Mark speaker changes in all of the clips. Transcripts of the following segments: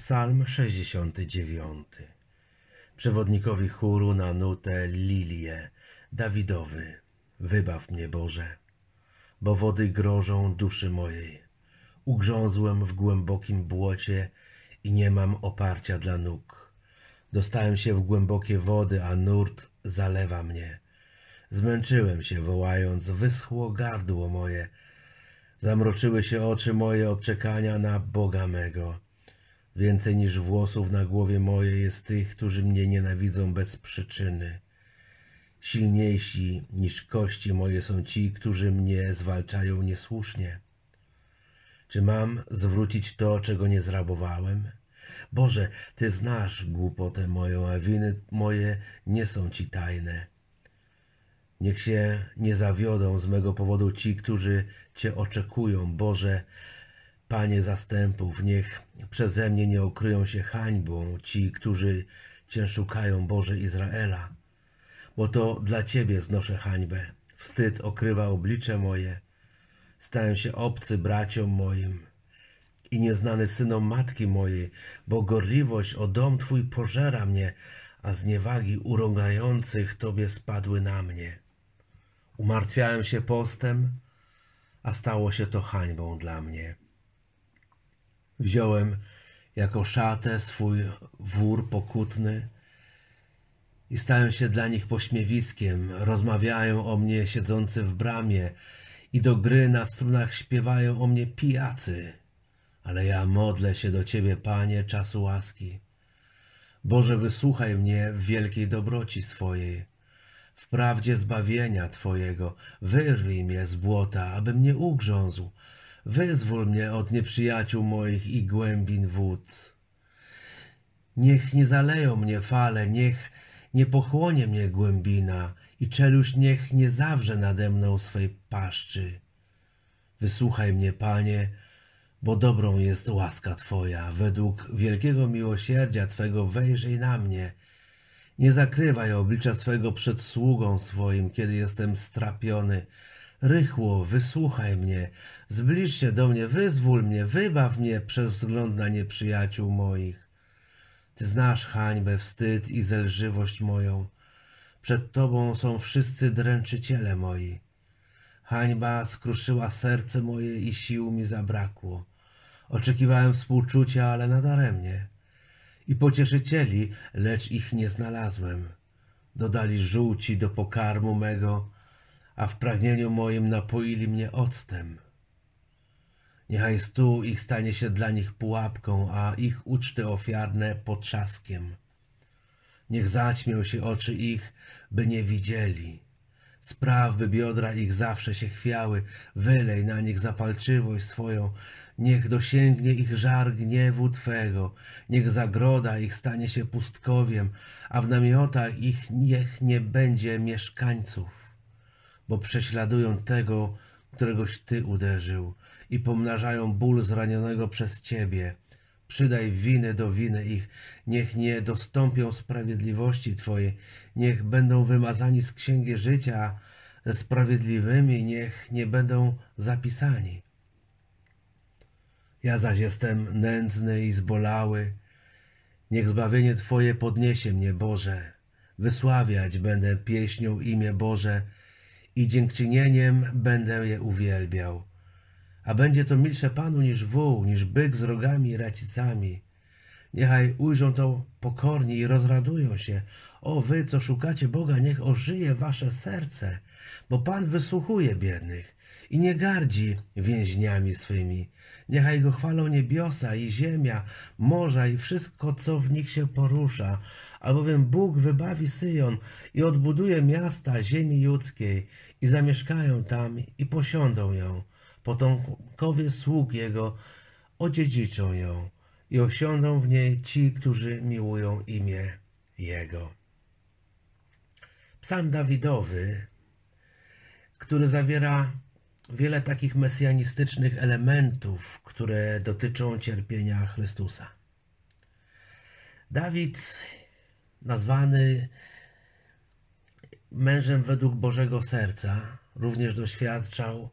Speaker 1: Psalm 69. Przewodnikowi chóru na nutę Lilię, Dawidowy. Wybaw mnie, Boże, bo wody grożą duszy mojej. Ugrzązłem w głębokim błocie i nie mam oparcia dla nóg. Dostałem się w głębokie wody, a nurt zalewa mnie. Zmęczyłem się, wołając, wyschło gardło moje. Zamroczyły się oczy moje od czekania na Boga mego. Więcej niż włosów na głowie mojej jest tych, którzy mnie nienawidzą bez przyczyny. Silniejsi niż kości moje są ci, którzy mnie zwalczają niesłusznie. Czy mam zwrócić to, czego nie zrabowałem? Boże, Ty znasz głupotę moją, a winy moje nie są Ci tajne. Niech się nie zawiodą z mego powodu ci, którzy Cię oczekują, Boże, Panie zastępów, niech przeze mnie nie okryją się hańbą ci, którzy Cię szukają, Boże Izraela. Bo to dla Ciebie znoszę hańbę. Wstyd okrywa oblicze moje. Stałem się obcy braciom moim i nieznany synom matki mojej, bo gorliwość o dom Twój pożera mnie, a zniewagi urągających Tobie spadły na mnie. Umartwiałem się postem, a stało się to hańbą dla mnie. Wziąłem jako szatę swój wór pokutny i stałem się dla nich pośmiewiskiem. Rozmawiają o mnie siedzący w bramie i do gry na strunach śpiewają o mnie pijacy. Ale ja modlę się do Ciebie, Panie, czasu łaski. Boże, wysłuchaj mnie w wielkiej dobroci swojej. W prawdzie zbawienia Twojego wyrwij mnie z błota, abym nie ugrzązł, Wyzwól mnie od nieprzyjaciół moich i głębin wód. Niech nie zaleją mnie fale, niech nie pochłonie mnie głębina i czeluść niech nie zawrze nade mną swej paszczy. Wysłuchaj mnie, Panie, bo dobrą jest łaska Twoja. Według wielkiego miłosierdzia Twego wejrzyj na mnie. Nie zakrywaj oblicza swego przed sługą swoim, kiedy jestem strapiony, Rychło, wysłuchaj mnie, zbliż się do mnie, wyzwól mnie, wybaw mnie przez wzgląd na nieprzyjaciół moich. Ty znasz hańbę, wstyd i zelżywość moją. Przed Tobą są wszyscy dręczyciele moi. Hańba skruszyła serce moje i sił mi zabrakło. Oczekiwałem współczucia, ale nadaremnie. I pocieszycieli, lecz ich nie znalazłem. Dodali żółci do pokarmu mego, a w pragnieniu moim napoili mnie octem. Niechaj stół ich stanie się dla nich pułapką, a ich uczty ofiarne potrzaskiem. Niech zaćmią się oczy ich, by nie widzieli. Spraw, by biodra ich zawsze się chwiały, wylej na nich zapalczywość swoją, niech dosięgnie ich żar gniewu Twego, niech zagroda ich stanie się pustkowiem, a w namiotach ich niech nie będzie mieszkańców bo prześladują tego, któregoś Ty uderzył i pomnażają ból zranionego przez Ciebie. Przydaj winy do winy ich, niech nie dostąpią sprawiedliwości Twojej, niech będą wymazani z księgi życia, ze sprawiedliwymi niech nie będą zapisani. Ja zaś jestem nędzny i zbolały, niech zbawienie Twoje podniesie mnie, Boże. Wysławiać będę pieśnią imię Boże, i dziękczynieniem będę je uwielbiał. A będzie to milsze Panu niż wół, niż byk z rogami i racicami. Niechaj ujrzą to pokorni i rozradują się. O wy, co szukacie Boga, niech ożyje wasze serce, bo Pan wysłuchuje biednych i nie gardzi więźniami swymi. Niechaj go chwalą niebiosa i ziemia, morza i wszystko, co w nich się porusza, albowiem Bóg wybawi Syjon i odbuduje miasta ziemi judzkiej i zamieszkają tam i posiądą ją. Potomkowie sług Jego odziedziczą ją i osiądą w niej ci, którzy miłują imię Jego. Psalm Dawidowy, który zawiera wiele takich mesjanistycznych elementów, które dotyczą cierpienia Chrystusa. Dawid, nazwany mężem według Bożego serca, również doświadczał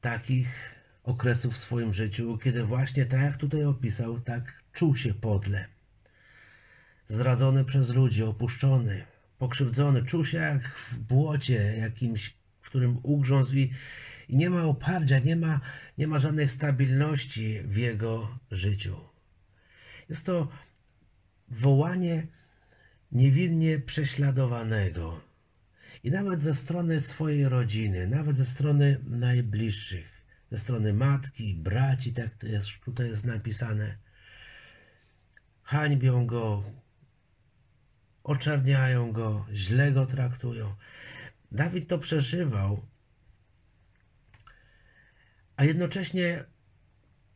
Speaker 1: takich okresów w swoim życiu, kiedy właśnie tak jak tutaj opisał, tak czuł się podle. Zdradzony przez ludzi, opuszczony, pokrzywdzony, czuł się jak w błocie jakimś, w którym ugrzązł i, i nie ma oparcia, nie ma, nie ma żadnej stabilności w jego życiu. Jest to wołanie niewinnie prześladowanego. I nawet ze strony swojej rodziny, nawet ze strony najbliższych, ze strony matki, braci, tak to jest, tutaj jest napisane, hańbią go, oczerniają go, źle go traktują. Dawid to przeżywał, a jednocześnie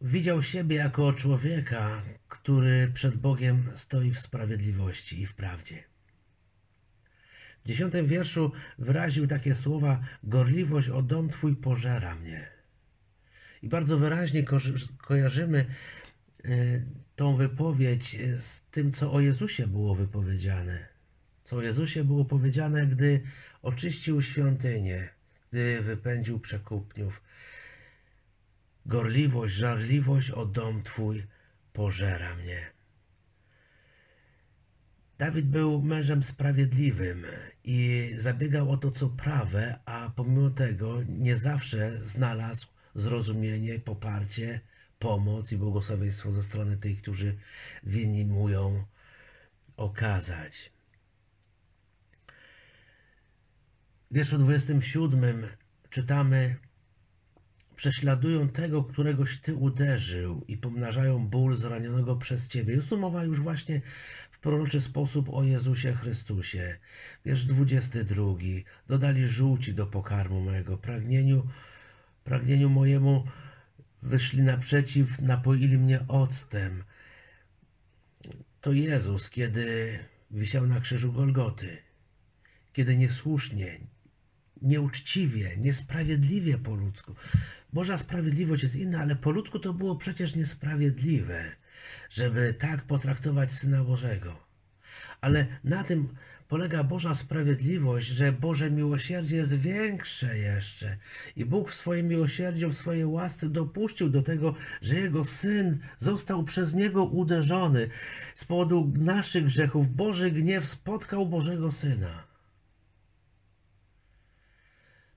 Speaker 1: widział siebie jako człowieka, który przed Bogiem stoi w sprawiedliwości i w prawdzie. W dziesiątym wierszu wyraził takie słowa: Gorliwość o dom Twój pożera mnie. I bardzo wyraźnie ko kojarzymy tą wypowiedź z tym, co o Jezusie było wypowiedziane. Co o Jezusie było powiedziane, gdy oczyścił świątynię, gdy wypędził przekupniów. Gorliwość, żarliwość o dom Twój pożera mnie. Dawid był mężem sprawiedliwym i zabiegał o to, co prawe, a pomimo tego nie zawsze znalazł zrozumienie, poparcie, pomoc i błogosławieństwo ze strony tych, którzy winni mu ją okazać. W wierszu 27 czytamy prześladują tego, któregoś Ty uderzył i pomnażają ból zranionego przez Ciebie. Jest tu mowa już właśnie w proroczy sposób o Jezusie Chrystusie. Wiersz 22. Dodali żółci do pokarmu mojego. Pragnieniu, pragnieniu mojemu wyszli naprzeciw, napoili mnie octem. To Jezus, kiedy wisiał na krzyżu Golgoty, kiedy niesłusznie, nieuczciwie, niesprawiedliwie po ludzku. Boża sprawiedliwość jest inna, ale po ludzku to było przecież niesprawiedliwe, żeby tak potraktować Syna Bożego. Ale na tym polega Boża sprawiedliwość, że Boże miłosierdzie jest większe jeszcze. I Bóg w swoim miłosierdziu, w swojej łasce dopuścił do tego, że Jego Syn został przez Niego uderzony. Z powodu naszych grzechów Boży gniew spotkał Bożego Syna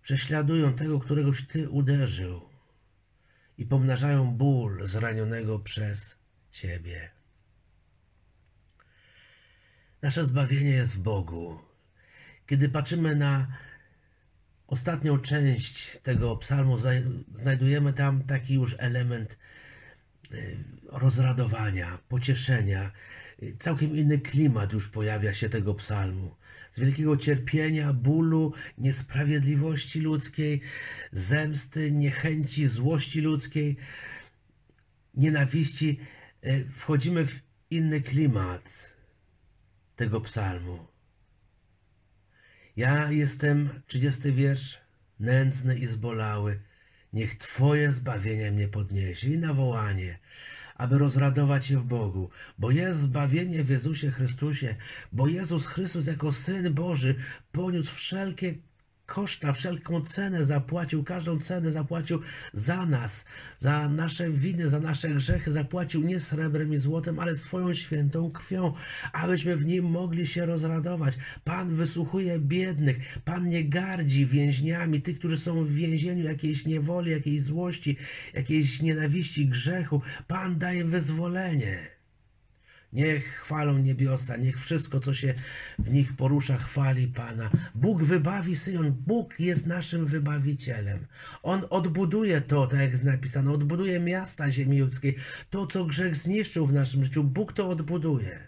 Speaker 1: prześladują tego, któregoś Ty uderzył i pomnażają ból zranionego przez Ciebie. Nasze zbawienie jest w Bogu. Kiedy patrzymy na ostatnią część tego psalmu, znajdujemy tam taki już element y, rozradowania, pocieszenia. Całkiem inny klimat już pojawia się tego psalmu z wielkiego cierpienia, bólu, niesprawiedliwości ludzkiej, zemsty, niechęci, złości ludzkiej, nienawiści, e, wchodzimy w inny klimat tego psalmu. Ja jestem, 30 wiersz, nędzny i zbolały. Niech Twoje zbawienie mnie podniesie i nawołanie aby rozradować się w Bogu, bo jest zbawienie w Jezusie Chrystusie, bo Jezus Chrystus jako Syn Boży poniósł wszelkie koszta, wszelką cenę zapłacił, każdą cenę zapłacił za nas, za nasze winy, za nasze grzechy, zapłacił nie srebrem i złotem, ale swoją świętą krwią, abyśmy w nim mogli się rozradować. Pan wysłuchuje biednych, Pan nie gardzi więźniami, tych, którzy są w więzieniu jakiejś niewoli, jakiejś złości, jakiejś nienawiści, grzechu. Pan daje wyzwolenie. Niech chwalą niebiosa, niech wszystko, co się w nich porusza, chwali Pana. Bóg wybawi Syjon, Bóg jest naszym wybawicielem. On odbuduje to, tak jak jest napisane, odbuduje miasta ziemi ludzkiej. To, co grzech zniszczył w naszym życiu, Bóg to odbuduje.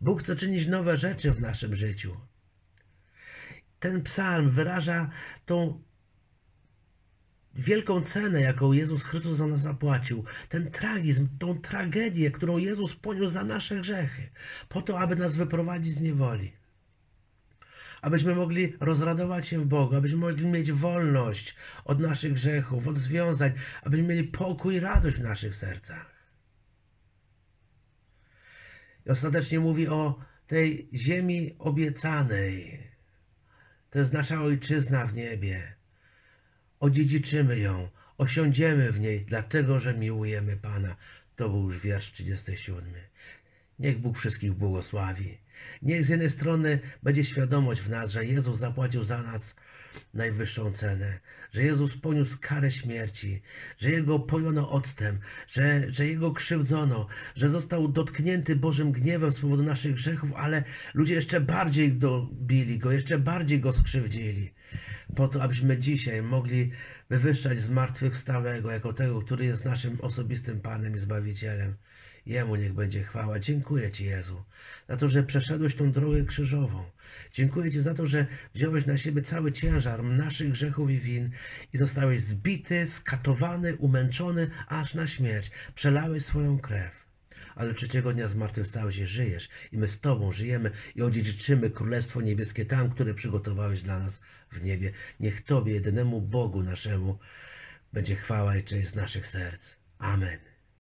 Speaker 1: Bóg chce czynić nowe rzeczy w naszym życiu. Ten psalm wyraża tą wielką cenę, jaką Jezus Chrystus za nas zapłacił, ten tragizm, tą tragedię, którą Jezus poniósł za nasze grzechy, po to, aby nas wyprowadzić z niewoli. Abyśmy mogli rozradować się w Bogu, abyśmy mogli mieć wolność od naszych grzechów, od związań, abyśmy mieli pokój i radość w naszych sercach. I ostatecznie mówi o tej ziemi obiecanej. To jest nasza ojczyzna w niebie odziedziczymy ją, osiądziemy w niej, dlatego że miłujemy Pana. To był już wiersz 37. Niech Bóg wszystkich błogosławi. Niech z jednej strony będzie świadomość w nas, że Jezus zapłacił za nas najwyższą cenę, że Jezus poniósł karę śmierci, że Jego pojono octem, że, że Jego krzywdzono, że został dotknięty Bożym gniewem z powodu naszych grzechów, ale ludzie jeszcze bardziej dobili Go, jeszcze bardziej Go skrzywdzili. Po to, abyśmy dzisiaj mogli wywyższać zmartwychwstałego jako tego, który jest naszym osobistym Panem i Zbawicielem. Jemu niech będzie chwała. Dziękuję Ci, Jezu, za to, że przeszedłeś tą drogę krzyżową. Dziękuję Ci za to, że wziąłeś na siebie cały ciężar naszych grzechów i win i zostałeś zbity, skatowany, umęczony aż na śmierć. Przelałeś swoją krew. Ale trzeciego dnia zmartwychwstałeś i żyjesz i my z Tobą żyjemy i odziedziczymy Królestwo Niebieskie tam, które przygotowałeś dla nas w niebie. Niech Tobie, jedynemu Bogu naszemu, będzie chwała i cześć z naszych serc. Amen.